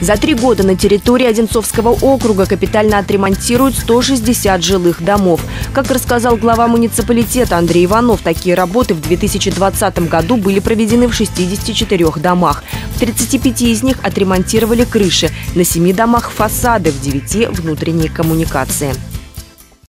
За три года на территории Одинцовского округа капитально отремонтируют 160 жилых домов. Как рассказал глава муниципалитета Андрей Иванов, такие работы в 2020 году были проведены в 64 домах. В 35 из них отремонтировали крыши, на 7 домах фасады, в 9 внутренние коммуникации.